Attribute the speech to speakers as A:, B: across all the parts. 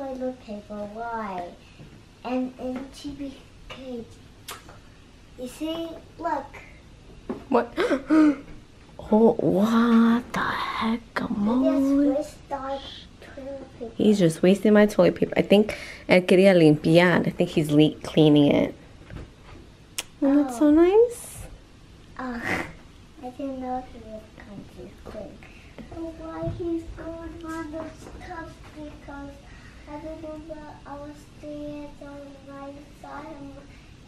A: toilet paper. Why? And in TB cage. You see? Look.
B: What? oh, what the heck,
A: He just
B: Amon?
A: wasted our toilet paper.
B: He's just wasting my toilet paper. I think él quería limpiar. I think he's le- cleaning it. Oh, that's so oh. nice.
A: Oh, I didn't know he was going to clean. Oh, why he's going on those cups because I remember I was three years old and I saw him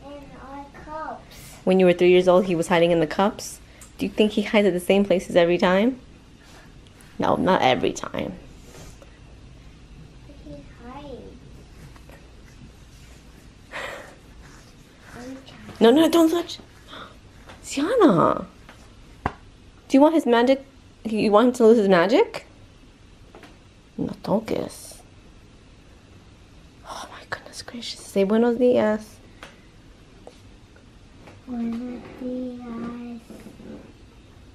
A: in our cups.
B: When you were three years old, he was hiding in the cups. Do you think he hides at the same places every time? No, not every time.
A: He hides.
B: No, no, don't touch. Sienna. Do you want his magic? You want him to lose his magic? No toques. Oh my goodness gracious. Say buenos dias.
A: Buenos dias.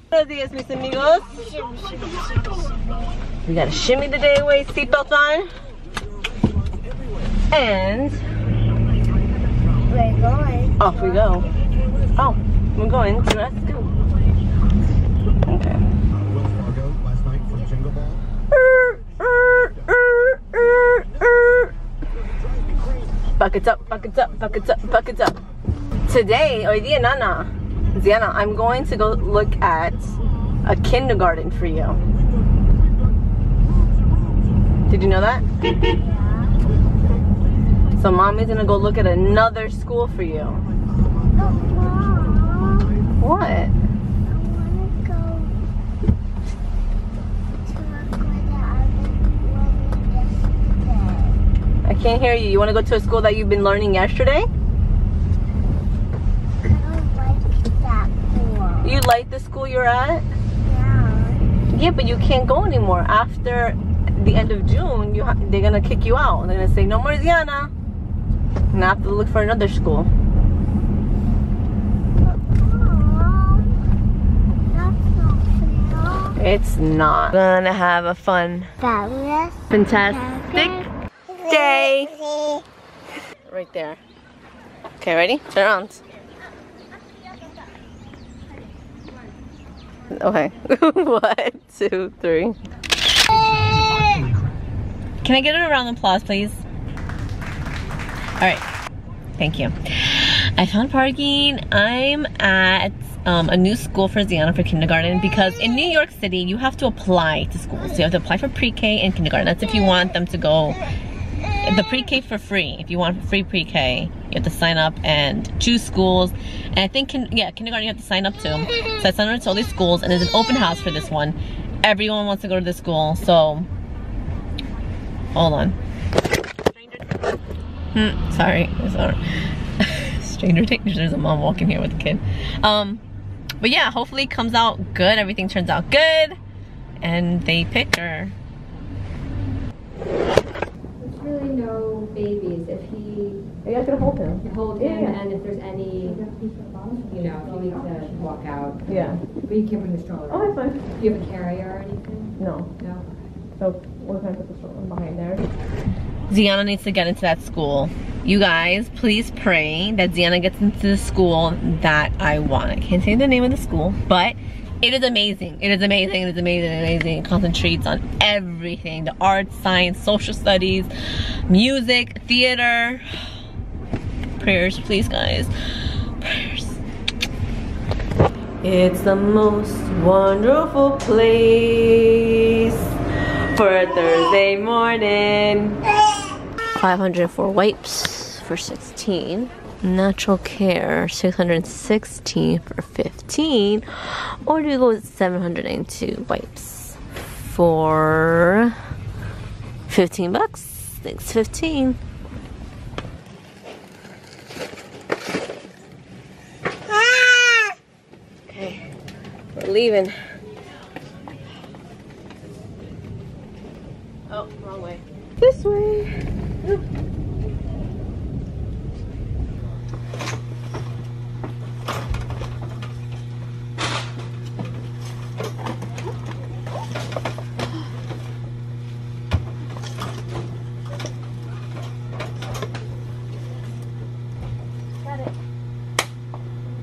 B: Buenos dias, mis amigos.
A: Shimmy, shimmy, shimmy, shimmy.
B: We gotta shimmy the day away, seatbelt on. And
A: We're going.
B: off we go. Oh, we're going to our Buckets up, buckets up, buckets up, buckets up. Today, hoy día, Nana, Ziana, I'm going to go look at a kindergarten for you. Did you know that? So mommy's gonna go look at another school for you.
A: Oh,
B: What?
A: I want to go to a good yesterday.
B: I can't hear you. You wanna go to a school that you've been learning yesterday?
A: Like.
B: You like the school you're at?
A: Yeah.
B: Yeah, but you can't go anymore. After the end of June, you ha- they're gonna kick you out. They're gonna say no more Ziana. And I have to look for another school.
A: Mom, that's not fair.
B: It's not. Gonna have a fun,
A: That was
B: fantastic day. Right there. Okay, ready? Turn around. Okay. One, two, three. Can I get a round of applause, please? All right. Thank you. I found parking. I'm at um, a new school for Ziana for kindergarten because in New York City, you have to apply to schools. So you have to apply for pre-K and kindergarten. That's if you want them to go the pre-K for free. If you want free pre-K, you have to sign up and choose schools. And I think, kin- yeah, kindergarten you have to sign up to. So I signed up to all these schools and there's an open house for this one. Everyone wants to go to this school, so hold on. Hmm, sorry, sorry. Stranger danger. There's a mom walking here with a kid. Um, but yeah, hopefully it comes out good. Everything turns out good, and they pick her.
C: There's really no babies. If he Are
B: You guys gonna hold him?
C: hold him,
B: yeah.
C: and if there's any, you know, if you need to walk out,
B: Yeah.
C: but you can't bring the stroller.
B: Oh, that's fine.
C: Do you have a carrier or anything?
B: No.
C: No.
B: So we're gonna put the stroller behind there. Ziana needs to get into that school. You guys, please pray that Ziana gets into the school that I want. I can't say the name of the school, but it is amazing. It is amazing. It is amazing. Amazing. It concentrates on everything: the arts, science, social studies, music, theater. Prayers, please, guys. Prayers. It's the most wonderful place for a Thursday morning. 504 wipes for 16. Natural care 616 for 15. Or do you go with 792 wipes for 15 bucks? Thanks, 15. Ah! Okay, we're leaving.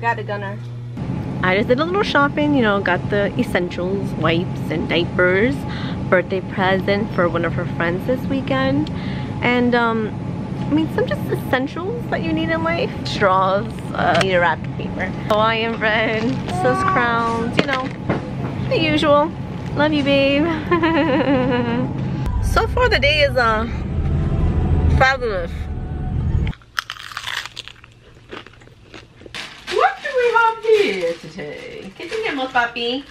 B: Got it, Gunner. I just did a little shopping, you know, got the essentials, wipes and diapers, birthday present for one of her friends this weekend. And um, I mean, some just essentials that you need in life. Straws, uh, need a wrapped paper. Hawaiian bread, Swiss crowns, you know, the usual. Love you, babe. so far the day is uh, fabulous. What do we have here today? ¿Qué tenemos, papi?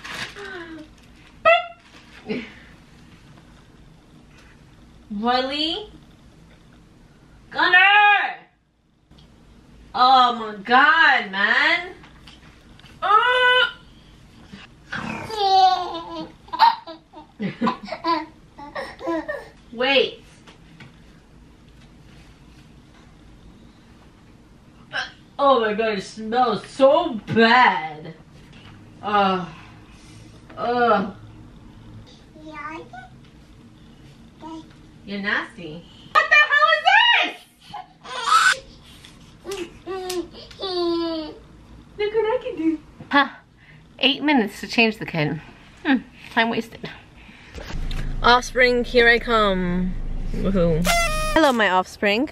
B: Really? Gunner! Oh my god, man. Wait. Oh my god, it smells so bad. Ugh. Ugh. You're nasty. What the hell is this? Look what I can do. Huh. Eight minutes to change the kid. Hmm. Time wasted. Offspring, here I come. Woohoo. Hello, my offspring.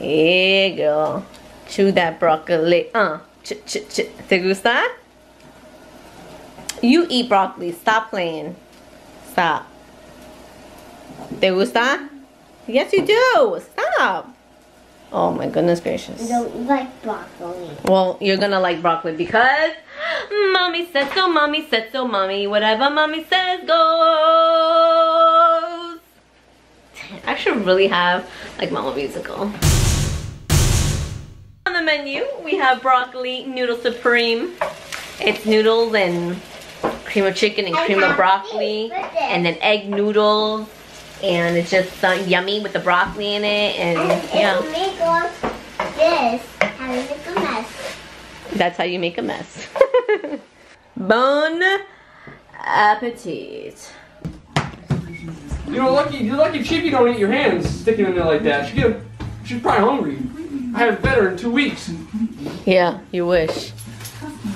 B: Here you go. Chew that broccoli. Uh, ch ch ch. ¿Te gusta? You eat broccoli. Stop playing. Stop. ¿Te gusta? Yes, you do. Stop. Oh my goodness gracious.
A: I don't like broccoli.
B: Well, you're gonna like broccoli because mommy said so, mommy said so, mommy. Whatever mommy says goes. I should really have like Mama Musical. On the menu, we have broccoli noodle supreme. It's noodles and cream of chicken and cream of broccoli and then egg noodles. And it's just uh, yummy with the broccoli in it and
A: And
B: yeah.
A: if we this, how to make a mess.
B: That's how you make a mess. bon appetit.
D: You know, lucky, you're lucky Chippy don't eat your hands sticking in there like that. She get, she's probably hungry. I haven't fed her in two weeks.
B: Yeah, you wish.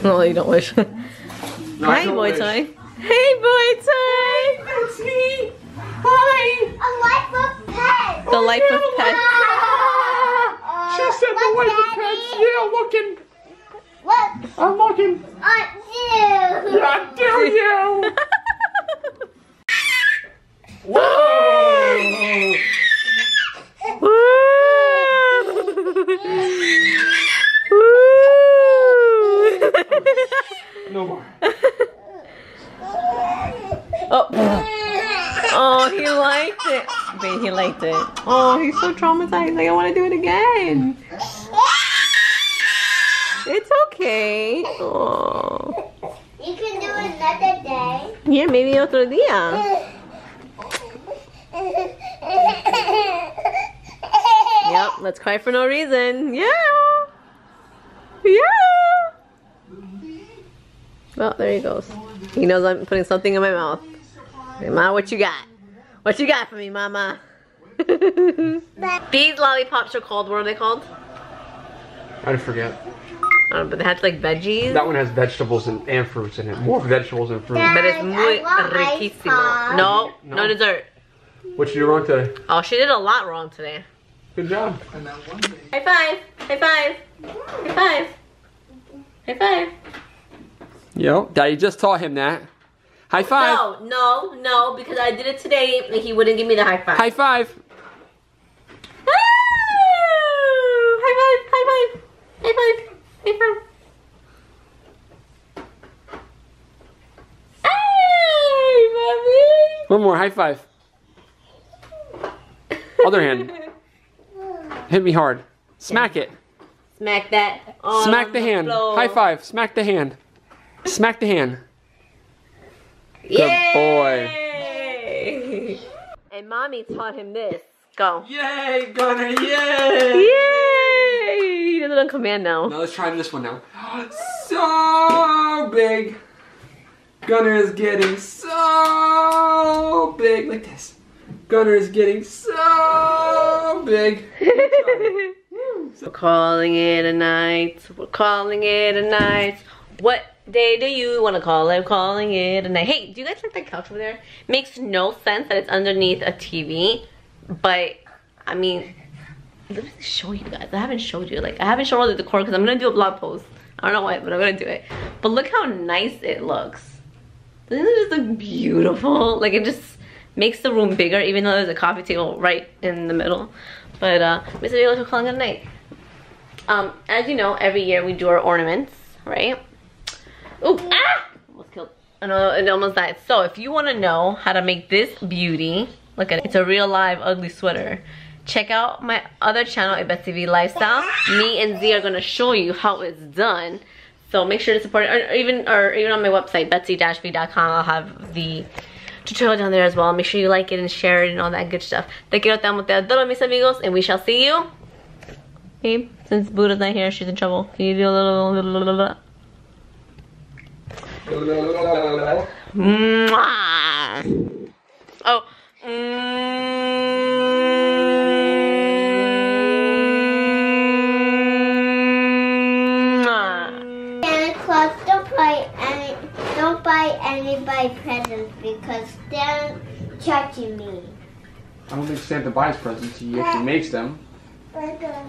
B: No, you don't wish.
D: No, I
B: Hi,
D: don't
B: boy
D: wish.
B: toy. Hey, boy toy.
D: That's me. Hi.
A: A life of pets.
B: The life of pets.
D: She uh, said the
A: life
D: wife of
A: Daddy.
D: pets. Yeah, looking.
A: What
D: I'm looking.
A: are you?
D: Yeah, do you? Whoa. No more.
B: oh. oh, he liked it. Babe, he liked it. Oh, he's so traumatized. Like, I want to do it again. It's okay. Oh.
A: You can do another day. Oh.
B: Yeah, maybe otro día. Yep, let's cry for no reason. Yeah. Yeah. Well, there he goes. He knows I'm putting something in my mouth. Hey, Ma, what you got? What you got for me, Mama? These lollipops are called, what are they called?
D: I forget.
B: I don't know, but they have like veggies.
D: That one has vegetables and, and fruits in it. More vegetables and fruits.
B: But it's muy
A: I want ice
B: riquísimo. No, no,
D: No.
B: dessert.
D: What you do wrong today?
B: Oh, she did a lot wrong today.
D: Good job.
B: High five! High five! High five! High five!
D: Yo, Daddy just taught him that. High five.
B: No, no, no, because I did it today and he wouldn't give me the high five.
D: High five.
B: Ah! High five! High five! High five! High five! Hey, mommy!
D: One more. High five. Other hand. Hit me hard. Smack it.
B: Smack that. all
D: Smack
B: on
D: the hand.
B: floor.
D: High five. Smack the hand. Smack the hand.
B: Yay!
D: boy.
B: And mommy taught him this. Go.
D: Yay, Gunner, yay!
B: Yay! He does it on command now.
D: Now let's try this one now. So big. Gunner is getting so big. Like this. Gunner is getting so big.
B: We're calling it a night. We're calling it a night. What day do you want to call it? Calling it a night. Hey, do you guys like that couch over there? Makes no sense that it's underneath a TV, but I mean, let me show you guys. I haven't showed you. Like, I haven't shown all the decor because I'm gonna do a blog post. I don't know why, but I'm gonna do it. But look how nice it looks. Doesn't it just look beautiful? Like, it just makes the room bigger, even though there's a coffee table right in the middle. But uh, for calling it a night. Um, as you know, every year we do our ornaments, right? Ooh, ah! Almost killed. I know it almost died. So if you want to know how to make this beauty, look at it. It's a real live ugly sweater. Check out my other channel, A Betsy V Lifestyle. Me and Z are gonna show you how it's done. So make sure to support it, or even or even on my website, betsy-v.com. I'll have the tutorial down there as well. Make sure you like it and share it and all that good stuff. Te quiero, te amo, te adoro, mis amigos, and we shall see you. Babe, since Buddha's not here, she's in trouble. Can you do a little, little, little, little? Mwah. Oh. Mwah.
A: Presents because they're judging me.
D: I don't think Santa buys presents. He actually makes them. But uh,